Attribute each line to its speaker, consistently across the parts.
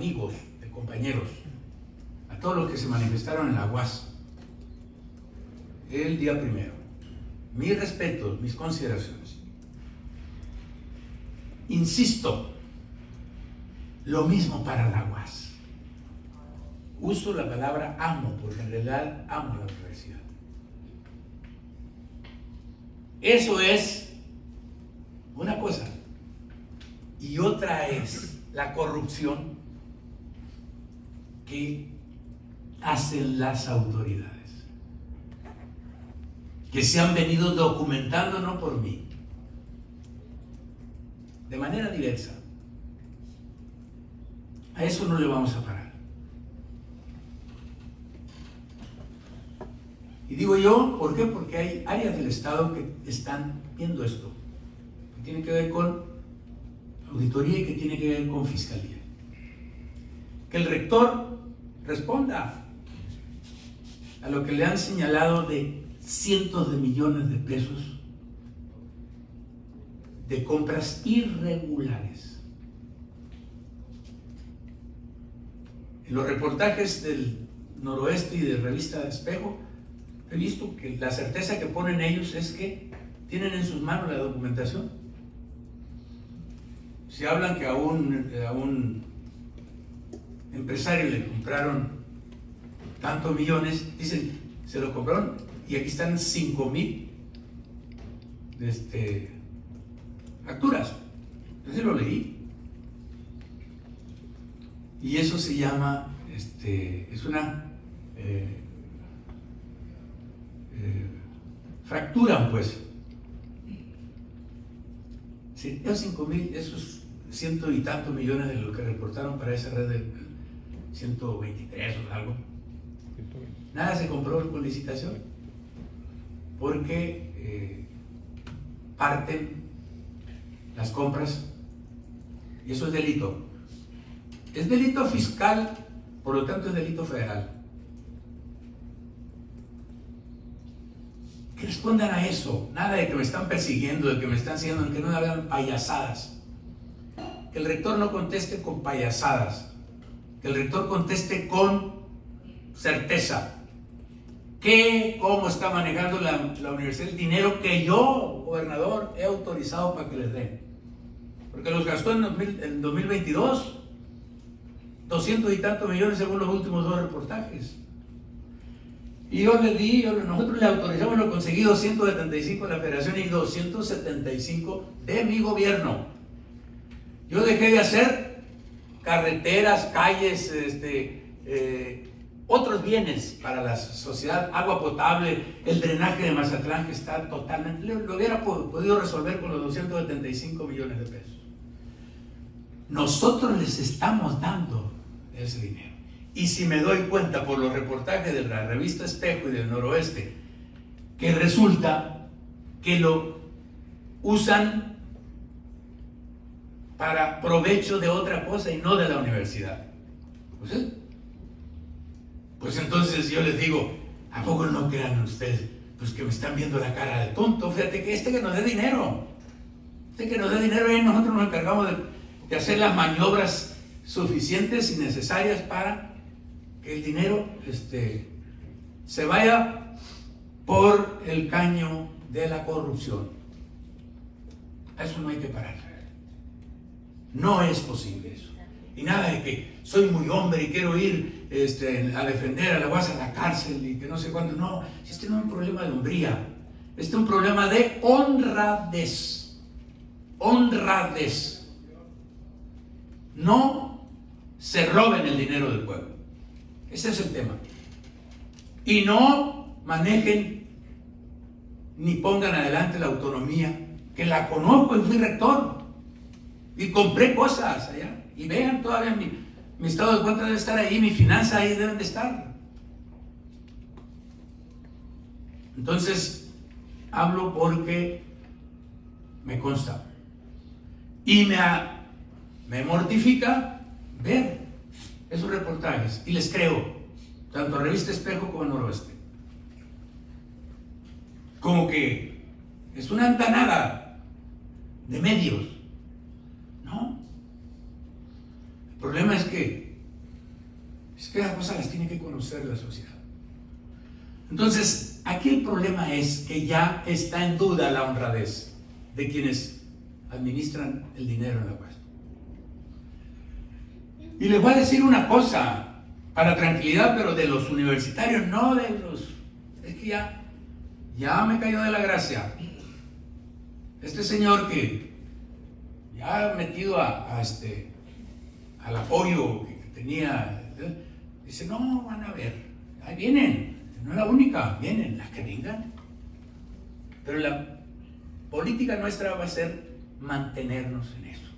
Speaker 1: amigos, de compañeros, a todos los que se manifestaron en la UAS el día primero. Mis respetos, mis consideraciones. Insisto, lo mismo para la UAS. Uso la palabra amo, porque en realidad amo la universidad. Eso es una cosa. Y otra es la corrupción que hacen las autoridades. Que se han venido documentando no por mí, de manera diversa. A eso no le vamos a parar. Y digo yo, ¿por qué? Porque hay áreas del Estado que están viendo esto, que tiene que ver con auditoría y que tiene que ver con fiscalía. Que el rector responda a lo que le han señalado de cientos de millones de pesos de compras irregulares. En los reportajes del noroeste y de revista Espejo, he visto que la certeza que ponen ellos es que tienen en sus manos la documentación. Si hablan que a un, a un empresario le compraron tantos millones, dicen, se lo compraron y aquí están 5 mil este, facturas. Entonces lo leí. Y eso se llama, este, es una eh, eh, fractura, pues. Sí, esos 5 mil, esos ciento y tantos millones de lo que reportaron para esa red de 123 o algo, nada se compró con licitación, porque eh, parten las compras y eso es delito. Es delito fiscal, por lo tanto es delito federal. Que respondan a eso. Nada de que me están persiguiendo, de que me están haciendo, que no hagan payasadas. Que el rector no conteste con payasadas. Que el rector conteste con certeza. ¿Qué, cómo está manejando la, la universidad el dinero que yo, gobernador, he autorizado para que les den? Porque los gastó en, 2000, en 2022 200 y tantos millones según los últimos dos reportajes. Y yo le di, nosotros le autorizamos lo conseguido 175 de la federación y 275 de mi gobierno. Yo dejé de hacer carreteras, calles, este, eh, otros bienes para la sociedad, agua potable, el drenaje de Mazatlán que está totalmente, lo hubiera podido resolver con los 275 millones de pesos. Nosotros les estamos dando ese dinero. Y si me doy cuenta por los reportajes de la revista Espejo y del Noroeste, que resulta que lo usan para provecho de otra cosa y no de la universidad. Pues, pues entonces yo les digo, ¿a poco no crean ustedes? Pues que me están viendo la cara de tonto. Fíjate que este que nos dé dinero, este que nos dé dinero y nosotros nos encargamos de, hacer las maniobras suficientes y necesarias para que el dinero este, se vaya por el caño de la corrupción. Eso no hay que parar. No es posible eso. Y nada de que soy muy hombre y quiero ir este, a defender a la guasa a la cárcel y que no sé cuándo. No, este no es un problema de hombría. Este es un problema de honradez. Honradez. No se roben el dinero del pueblo. Ese es el tema. Y no manejen ni pongan adelante la autonomía, que la conozco y fui rector. Y compré cosas allá. Y vean todavía mi, estado de cuenta debe estar ahí, mi finanza ahí deben de estar. Entonces, hablo porque me consta. Y me, me mortifica ver esos reportajes y les creo, tanto a Revista Espejo como a Noroeste. Como que es una andanada de medios. No. El problema es que Es que las cosas las tiene que conocer la sociedad. Entonces, aquí el problema es que ya está en duda la honradez de quienes administran el dinero en la UAS. Y les voy a decir una cosa, para tranquilidad, pero de los universitarios, no de los... Es que ya, ya me cayó de la gracia. Este señor que ya ha metido a, este, al apoyo que tenía, ¿eh? Dice, no, van a ver, ahí vienen, no es la única, vienen, las que vengan. Pero la política nuestra va a ser mantenernos en eso.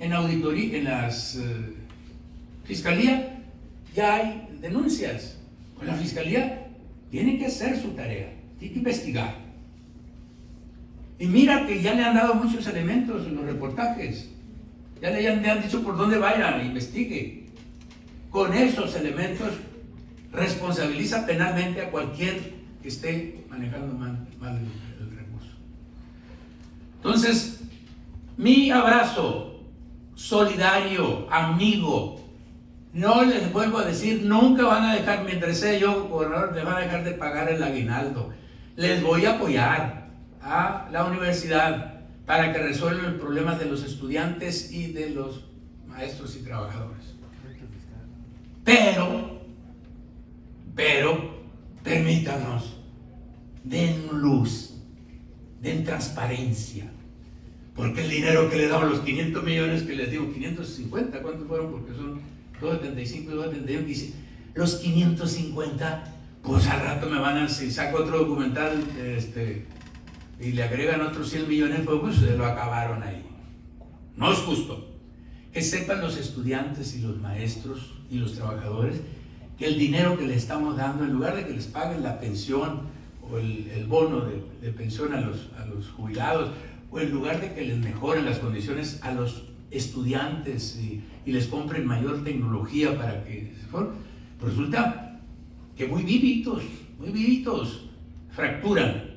Speaker 1: En auditoría, en las eh, fiscalía ya hay denuncias. Pues la fiscalía tiene que hacer su tarea, tiene que investigar. Y mira que ya le han dado muchos elementos en los reportajes. Ya le han, le han dicho por dónde vaya, investigue. Con esos elementos responsabiliza penalmente a cualquier que esté manejando mal, el, el recurso. Entonces, mi abrazo solidario, amigo, no les vuelvo a decir, nunca van a dejar, mientras sea yo gobernador, les van a dejar de pagar el aguinaldo. Les voy a apoyar a la universidad para que resuelvan los problemas de los estudiantes y de los maestros y trabajadores. Pero, pero, permítanos, den luz, den transparencia. Porque el dinero que le damos, los 500 millones que les digo, 550, ¿cuántos fueron? Porque son 275 y 271, los 550, pues al rato me van a, si saco otro documental, este, y le agregan otros 100 millones, pues, pues se lo acabaron ahí. No es justo. Que sepan los estudiantes y los maestros y los trabajadores que el dinero que les estamos dando, en lugar de que les paguen la pensión o el, bono de, pensión a los, a los jubilados, o en lugar de que les mejoren las condiciones a los estudiantes y, les compren mayor tecnología para que se pues resulta que muy vivitos, muy vivitos, fracturan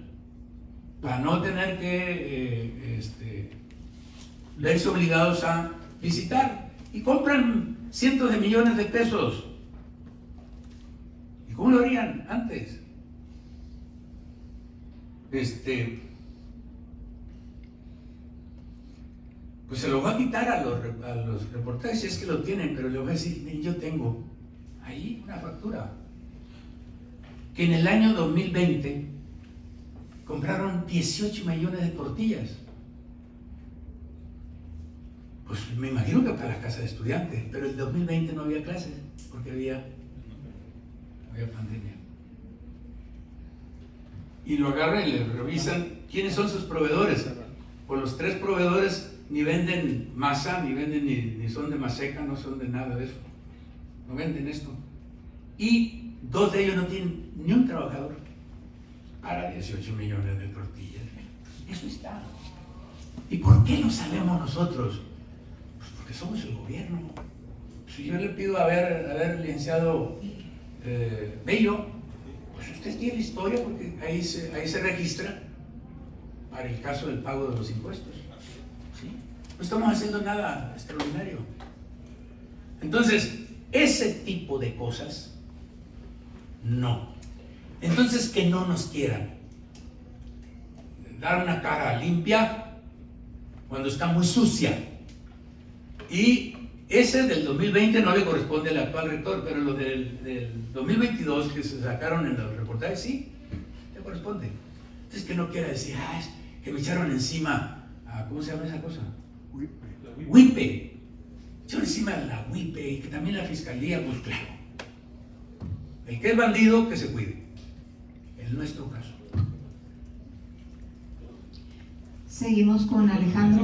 Speaker 1: para no tener que eh, este, verse obligados a visitar y compran cientos de millones de pesos. ¿Y cómo lo harían antes? Este, pues se lo va a quitar a los, a los reportajes si es que lo tienen, pero le voy a decir, yo tengo ahí una factura que en el año 2020 compraron 18 millones de tortillas. Pues me imagino que para las casas de estudiantes, pero en 2020 no había clases porque había, pandemia. Y lo agarran y le revisan quiénes son sus proveedores. Pues los tres proveedores ni venden masa, ni venden ni, ni son de maseca, no son de nada de eso. No venden esto. Y dos de ellos no tienen ni un trabajador para 18 millones de tortillas. Eso está. ¿Y por qué lo sabemos nosotros? Somos el gobierno. Si yo le pido a ver licenciado eh, Bello, pues usted tiene historia porque ahí se, ahí se registra para el caso del pago de los impuestos. No estamos haciendo nada extraordinario. Entonces, ese tipo de cosas, no. Entonces, que no nos quieran. Dar una cara limpia cuando está muy sucia. Y ese del 2020 no le corresponde al actual rector, pero lo del, 2022 que se sacaron en los reportajes, sí, le corresponde. Entonces, que no quiera decir, ah, que me echaron encima, a, ¿cómo se llama esa cosa? Wipe. Wipe. Echaron encima de la Wipe y que también la fiscalía, pues claro. El que es bandido, que se cuide en nuestro caso.
Speaker 2: Seguimos con Alejandro.